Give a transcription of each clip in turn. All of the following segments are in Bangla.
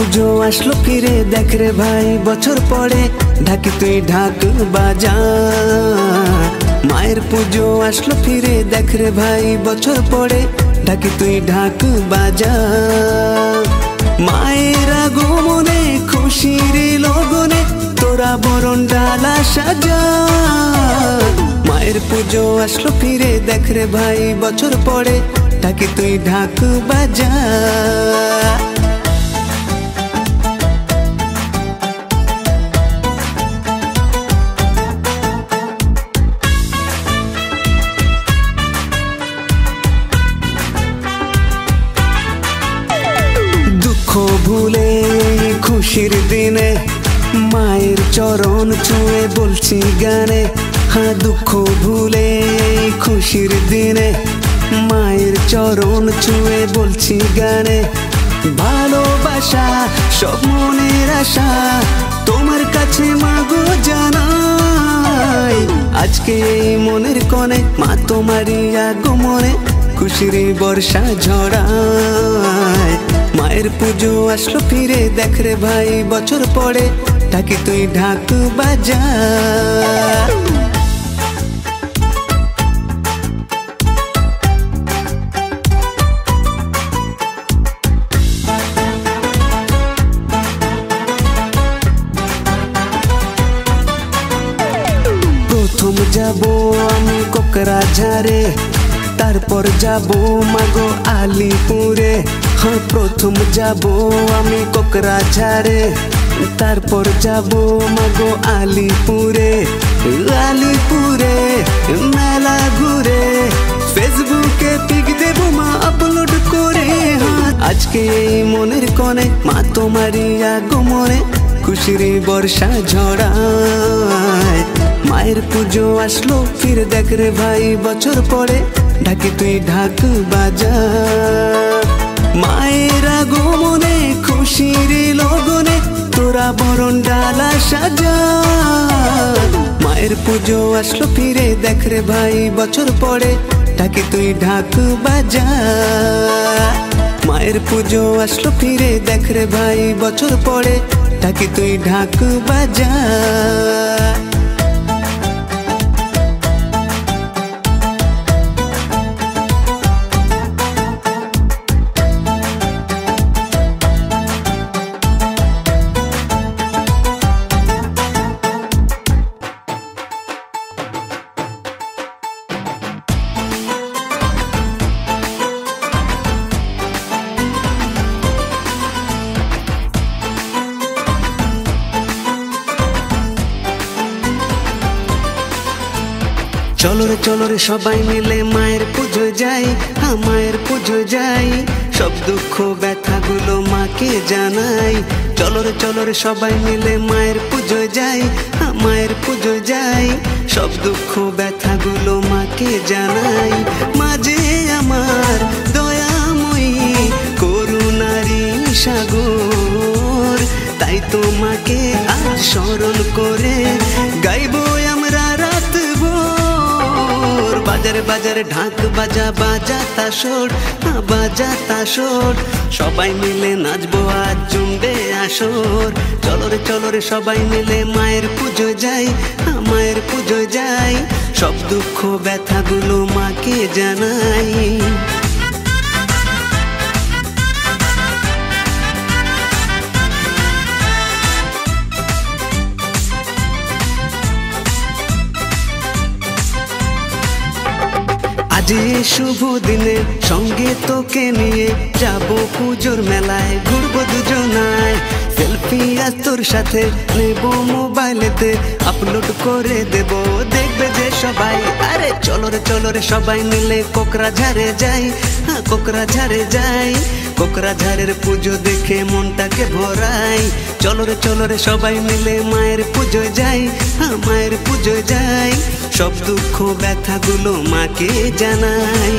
পুজো আসলো ফিরে দেখ রে ভাই, বছর পরে ঢাকি তুই ঢাক বাজা। মায়ের পুজো, আসলো ফিরে? দেখ রে ভাই, বছর পরে ঢাকি তুই ঢাক বাজা। মায়ের আগমনে, খুশির লগনে তোরা বরণ ডালা সাজা। মায়ের পুজো, আসলো ফিরে? দেখ রে ভাই, বছর পরে ঢাকি তুই ঢাক বাজা। খুশির দিনে, মায়ের চরণ ছুঁয়ে বলছি গানে হ্যাঁ দুঃখ ভুলে খুশির দিনে, মায়ের চরণ ছুঁয়ে বলছি গানে, ভালোবাসা, সব মনের আশা, তোমার কাছে মাগো জানাই। আজকে মনের কনে, মা তোমারই আগমনে খুশির বর্ষা ঝড়ায় মায়ের পুজো আসলো ফিরে, দেখ রে ভাই, বছর পরে ঢাকি তুই ঢাক বাজা প্রথম যাব আমি কোকরাঝারে তারপর যাব মাগো আলিপুরে। হ্যাঁ প্রথম যাব আমি কোকরাঝারে তারপর যাব মাগো আলিপুরে। আলিপুরে মেলা ঘুরে। ফেসবুকে পিক দেব মা আপলোড করে। হ্যাঁ, আজকে এই মনের কনে মা তোমারই আগমনে খুশির বর্ষা ঝড়ায়। মায়ের পুজো আসলো ফির দেখ রে ভাই বছর পরে ঢাকি তুই ঢাক বাজা। মায়ের আগমনে খুশির লগনে তোরা বরণ ডালা সাজা। মায়ের পুজো আসলো ফিরে, দেখ রে ভাই, বছর পরে ঢাকি তুই ঢাক বাজা। মায়ের পুজো আসলো ফিরে, দেখ রে ভাই, বছর পরে ঢাকি তুই ঢাক বাজা। চলো রে চলো রে, সবাই মিলে মায়ের পুজো যাই হ্যাঁ মায়ের পুজো যাই। সব দুঃখ ব্যথাগুলো মাকে জানাই। চলো রে চলো রে, সবাই মিলে মায়ের পুজো যাই হ্যাঁ মায়ের পুজো যাই। সব দুঃখ ব্যথাগুলো মাকে জানাই। মাঝে আমার দয়াময়ী করুণারি সাগর, তাই তোমাকে আজ স্মরণ করে গাইবো বাজারে, বাজার, ঢাক বাজা বাজা তাসর বাজা তাসর সবাই মিলে নাচবো আজ জুমবে আসর। চলরে চলরে চলো সবাই মিলে মায়ের পুজো যাই মায়ের পুজো যাই। সব দুঃখ, ব্যথাগুলো মাকে জানাই। এই শুভ দিনে সঙ্গে তোকে নিয়ে যাব পুজোর মেলায়, ঘুরবো দুজনায়। সেলফি আজ তোর সাথে নেব মোবাইলেতে আপলোড করে দেব। দেখবে যে সবাই, আরে চলো রে চলো রে, সবাই মিলে কোকরা ঝাড়ে যাই। হ্যাঁ কোকরাঝারে যাই। কোকরা ঝাড়ের পুজো দেখে মনটাকে ভরাই। চলো রে চলো রে, সবাই মিলে মায়ের পুজো যাই। হ্যাঁ মায়ের পুজো যাই। সব দুঃখ ব্যথাগুলো মাকে জানাই।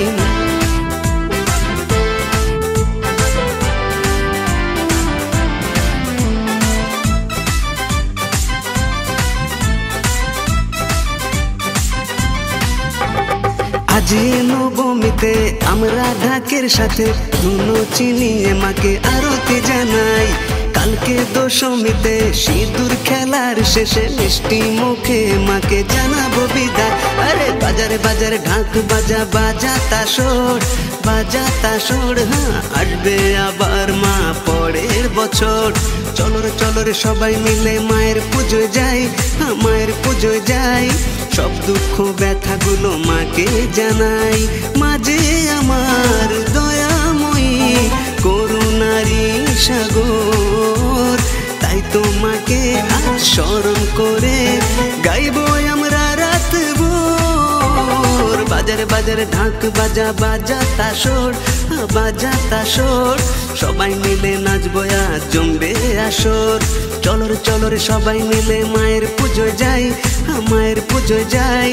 আজ আজ নবমীতে আমরা ঢাকের সাথে ধুনো চিনিয়ে মাকে আরতি জানাই। কালকে দশমীতে সিঁদুর খেলার শেষে মিষ্টি মুখে মাকে জানাব বিদায়। আরে বাজারে বাজারে ঢাক বাজা বাজা তাসর বাজা তাসর হ্যাঁ আসবে আবার মা পরের বছর। চলো রে চলো রে সবাই মিলে মায়ের পুজো যাই হ্যাঁ মায়ের পুজো যাই। সব দুঃখ ব্যথাগুলো মাকে জানাই। মাঝে আমার দয়াময়ী, করুণারি সাগর। তোমাকে স্মরণ করে গাইব আমরা রাত বাজারে বাজারে, ঢাক বাজা বাজা তাসর বাজা তাসর সবাই মিলে নাচবো আজ জমবে আসর চলো রে চলো রে সবাই মিলে মায়ের পুজো যাই, মায়ের পুজো যাই।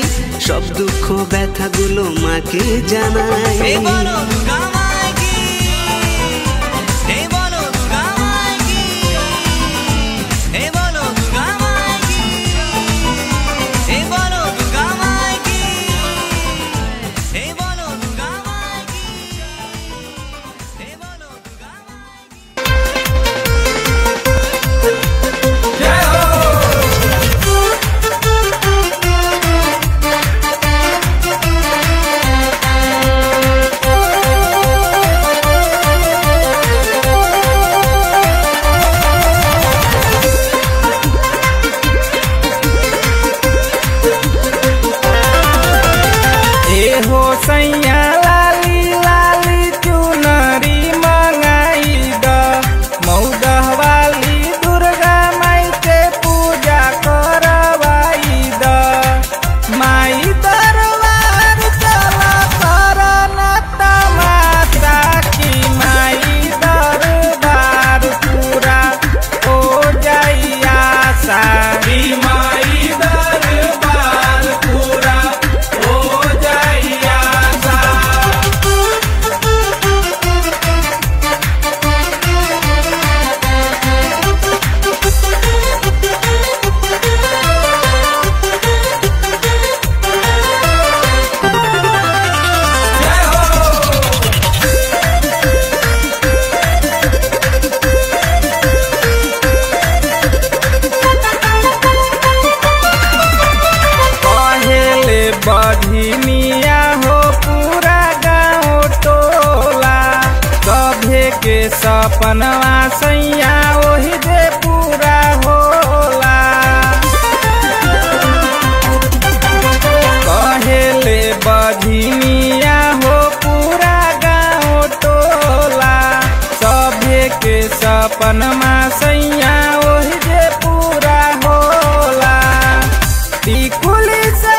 সব দুঃখ, ব্যথাগুলো মাকে জানাই। टिकुली से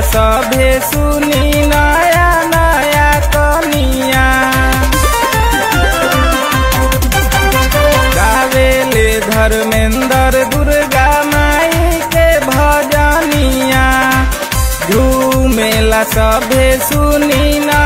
सभे सुनी नया नया कनिया। गावेले धर्मेंद्र दुर्गा माई के भजनिया। झूमेला सभे सुनी ना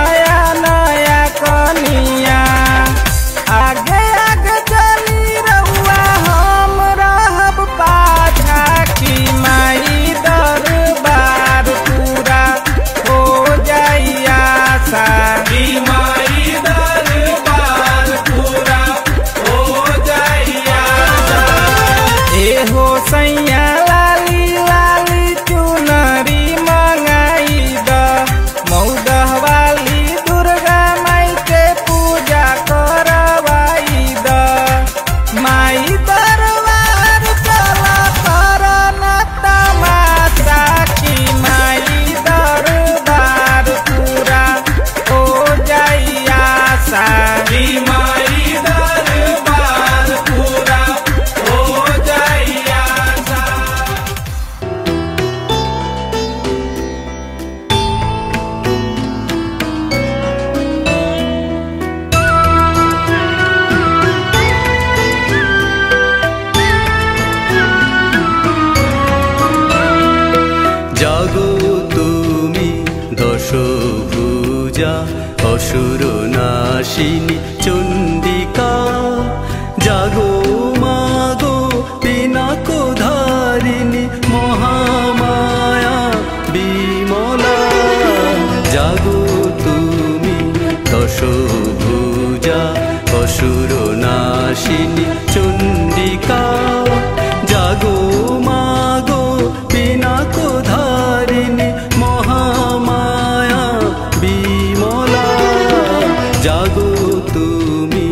তুমি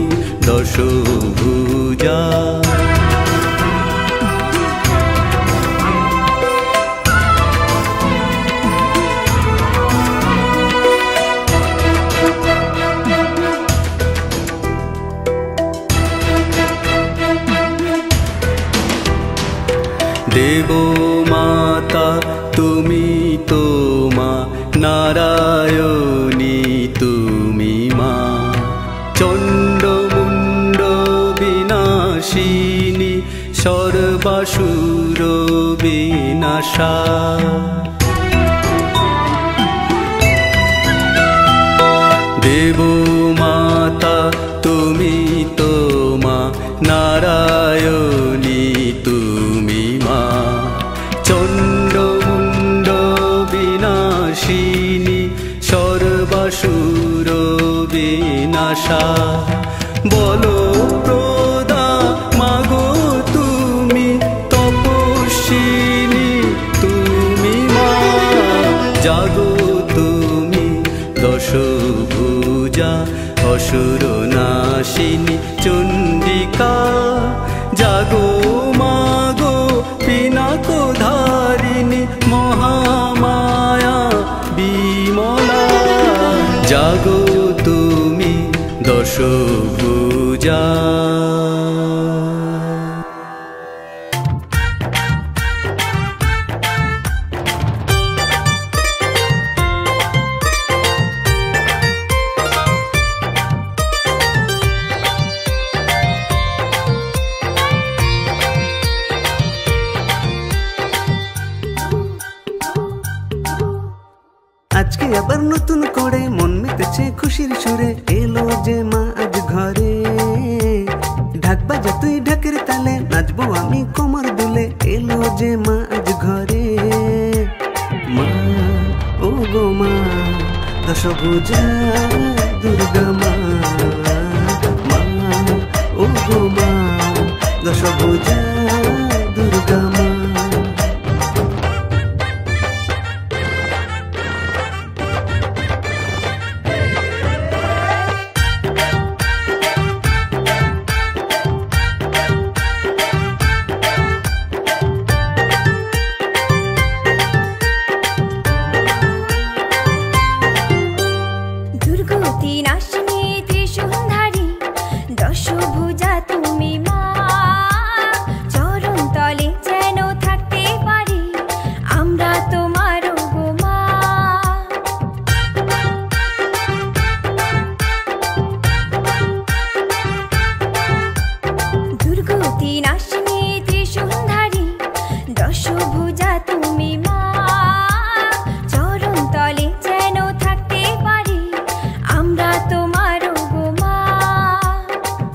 দশ 上。আমি কোমর দুলে এলো যে মাঝ ঘরে। মা, ও গো মা, দশভুজা দুর্গা মা। মা, ও গো মা, দশভুজা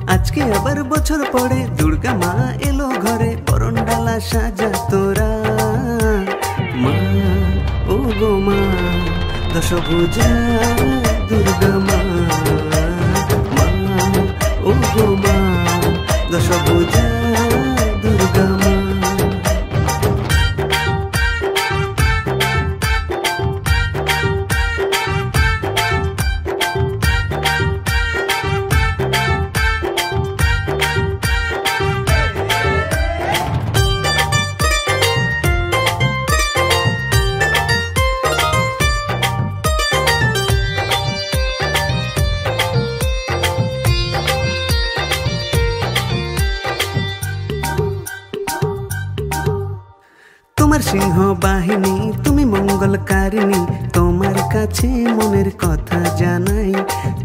আজকে আবার বছর পরে দুর্গা মা এলো ঘরে বরণ ডালা সাজা তোরা। মা, ও গো মা দশ দুর্গা মা। মা, ও গো মা, দশভুজা দুর্গা মা। জানি তোমার কাছে মনের কথা জানাই।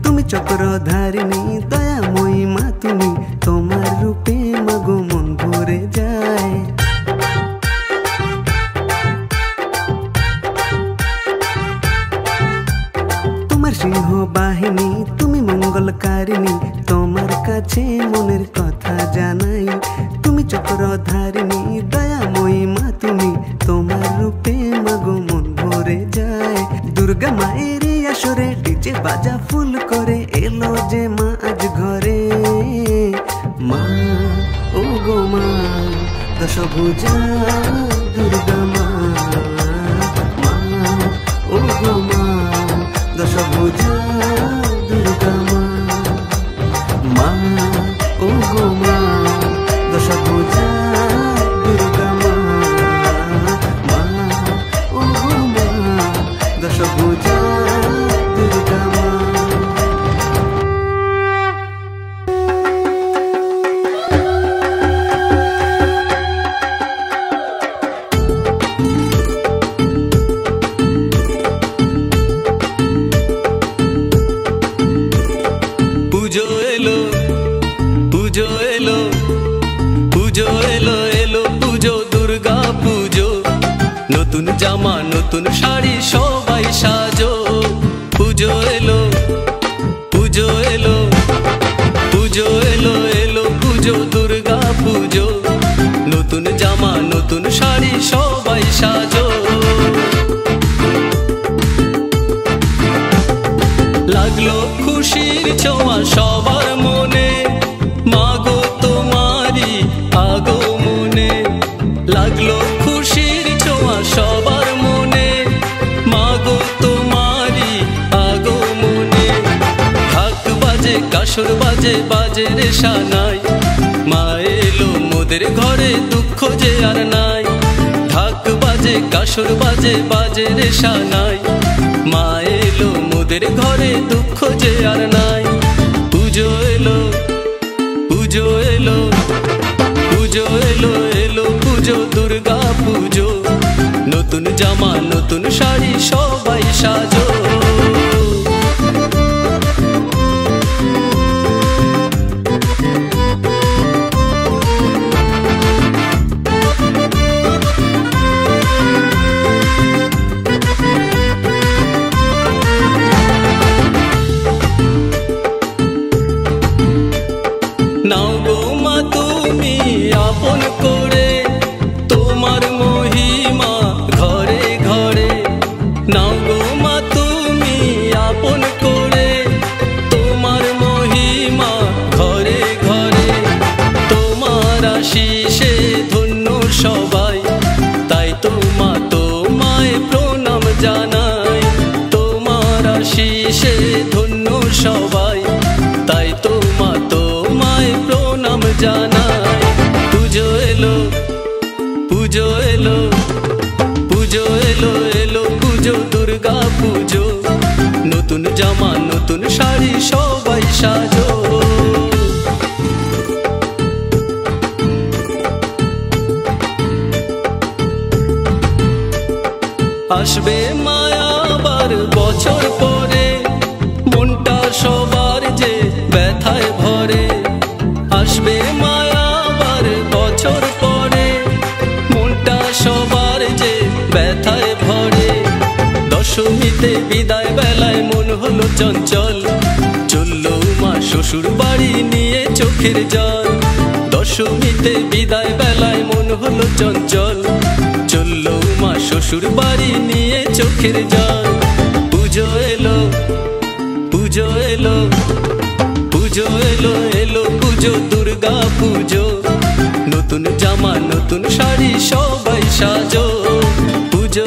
তুমি চক্রধারিণী দয়াময়ী মা তুমি। বাসর বাজে বাজে রে সানাই। মা এলো মোদের ঘরে, দুঃখ যে আর নাই। ঢাক বাজে, কাসর বাজে বাজে রে সানাই। মা এলো মোদের ঘরে, দুঃখ যে আর নাই। পুজো এলো পুজো এলো পুজো এলো এলো পুজো, দুর্গা পুজো। নতুন জামা, নতুন শাড়ি, সবাই সাজো। শ্বশুর বাড়ি নিয়ে চোখের জল। দশমীতে বিদায় বেলায় মন হলো চঞ্চল। চলল মা শ্বশুর বাড়ি নিয়ে চোখের জল। পুজো এলো পুজো এলো পুজো এলো এলো পুজো, দুর্গা পুজো। নতুন জামা, নতুন শাড়ি সবাই সাজো। পুজো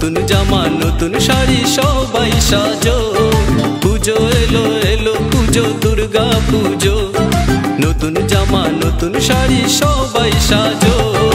নতুন জামা, নতুন শাড়ি, সবাই সাজো। পুজো এলো এলো, পুজো, দুর্গা পুজো। নতুন জামা, নতুন শাড়ি, সবাই সাজো।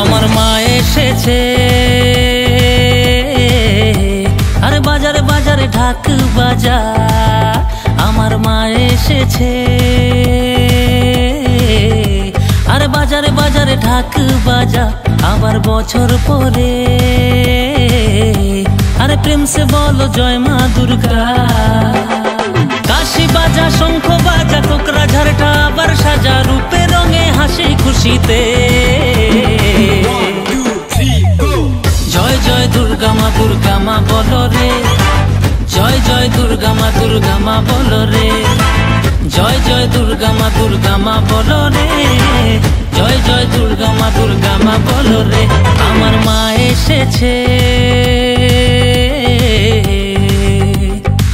আমার মা এসেছে। আর বাজারে বাজারে ঢাক বাজা। আমার মা এসেছে। আরে বাজারে বাজারে, ঢাক বাজা আবার বছর পরে। আরে প্রেম সে বলো, জয় মা দুর্গা। কাশি বাজা, শঙ্খ বাজা কোকরা ঝাড়টা আবার সাজা, রূপে রঙে হাসি খুশিতে। জয় জয় দুর্গা মা দুর্গা মা বলো রে। জয় জয় দুর্গা মা দুর্গা মা বলো রে। জয় জয় দুর্গা মা দুর্গা মা বলো রে। জয় জয় দুর্গা মা দুর্গা মা বলো রে, আমার মা এসেছে।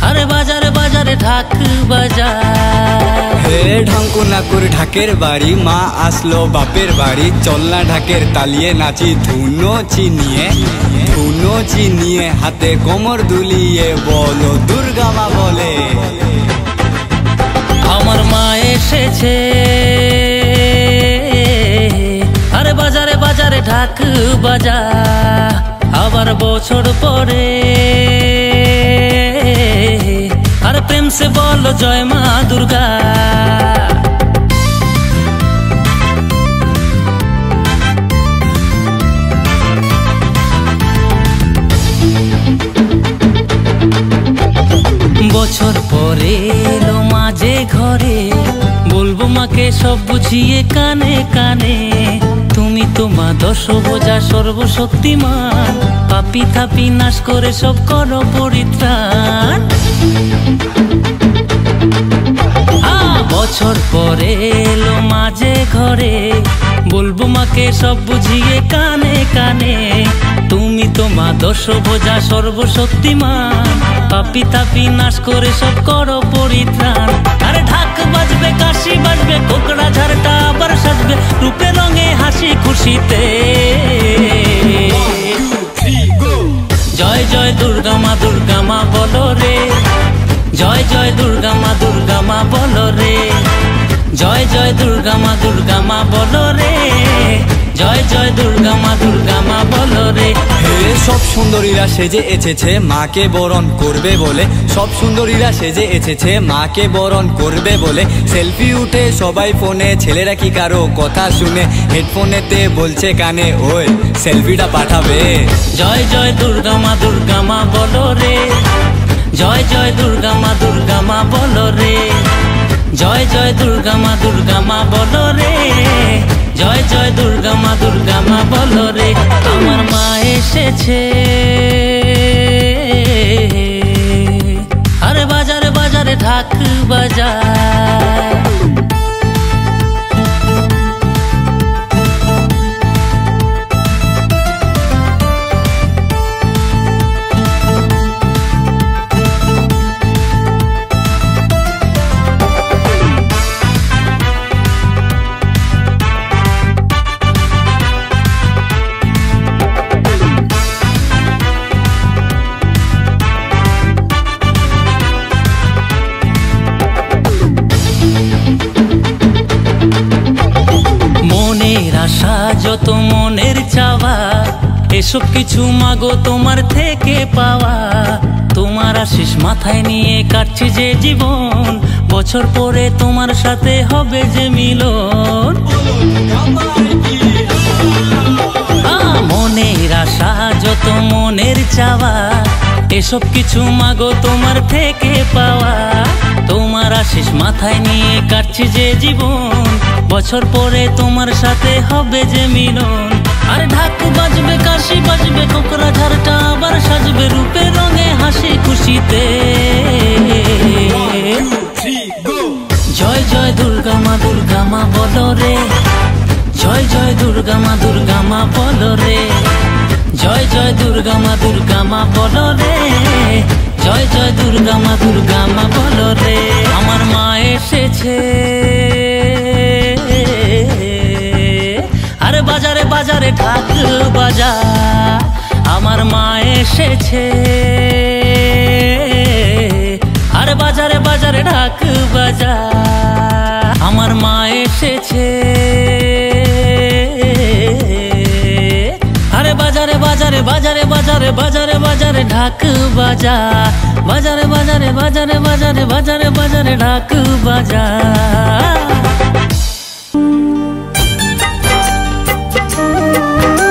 আরে বাজারে বাজারে ঢাক বাজা হে ঢাকের বাড়ি, মা আসলো বাপের বাড়ি। চলনা ঢাকের তালিয়ে নাচি ধুনো চিনিয়ে। ধুনো চিনিয়ে, হাতে কোমর দুলিয়ে বলো, দুর্গা মা বলে। আমার মা এসেছে। আরে বাজারে বাজারে ঢাক বাজা। আবার বছর পরে। আরে প্রেম সে বলো, জয় মা দুর্গা। বছর পরে এলো ঘরে, বলব মাকে সব বুঝিয়ে কানে কানে। তুমি তো মা দশ বোঝা সর্বশক্তিমান। পাপি থাপি নাশ করে সব করো পরিত্রাণ। বছর পরে এলো মাঝে ঘরে বলব মাকে সব বুঝিয়ে কানে কানে। তুমি তো মা দশ বোঝা সর্বশক্তিমান। পাপি তাপি নাশ করে সব করো পরিত্রাণ। আরে ঢাক বাজবে, কাশি বাজবে, কোকড়া ঝাড়টা আবার সাজবে, রূপে, রঙে, হাসি, খুশিতে। জয় জয় দুর্গা মা দুর্গা মা বলো রে। জয় জয় দুর্গা মা দুর্গা মা বলো রে। জয় জয় দুর্গা মা দুর্গা মা বলো রে। জয় জয় দুর্গা মা দুর্গা মা বলো রে। হে সব সুন্দরীরা সেজে এসেছে মাকে বরণ করবে বলে। সব সুন্দরীরা সেজে এসেছে মাকে বরণ করবে বলে। সেলফি উঠে সবাই ফোনে ছেলেরা কি কারও কথা শুনে? হেডফোনেতে বলছে কানে ওই সেলফিটা পাঠাবে। জয় জয় দুর্গা মা দুর্গা মা বলো রে। জয় জয় দুর্গা মা দুর্গা মা বলো রে। জয় জয় দুর্গা মা দুর্গা মা, বলো রে। জয় জয় দুর্গা মা দুর্গা মা, বলো রে, আমার মা এসেছে। আরে বাজারে বাজারে ঢাক বাজা যত মনের চাওয়া, এসব কিছু মাগো তোমার থেকে পাওয়া। তোমার আশিস মাথায় নিয়ে কাটছে যে জীবন, বছর পরে তোমার সাথে হবে যে মিলন। মনের আশা, যত মনের চাওয়া এসব কিছু মাগো তোমার থেকে পাওয়া। তোমার আশিস মাথায় নিয়ে কাটছে যে জীবন। বছর পরে তোমার সাথে হবে যে মিলন। আর ঢাক বাজবে কাশি বাজবে কোকরা ঝাড়টা আবার সাজবে রূপে রঙে হাসি খুশিতে। জয় জয় দুর্গা মা দুর্গা মা বলো রে। জয় জয় দুর্গা মা দুর্গা মা বলো রে। জয় জয় দুর্গা মা দুর্গা মা, বলো রে। জয় জয় দুর্গা মা দুর্গা মা, বলো রে। আমার মা এসেছে। আরে বাজারে বাজারে ঢাক বাজা আমার মা এসেছে। আরে বাজারে বাজারে ঢাক বাজা আমার মা এসেছে। বাজারে বাজারে বাজারে বাজারে ঢাক বাজা বাজারে বাজারে বাজারে বাজারে বাজারে বাজারে ঢাক বাজা গিরি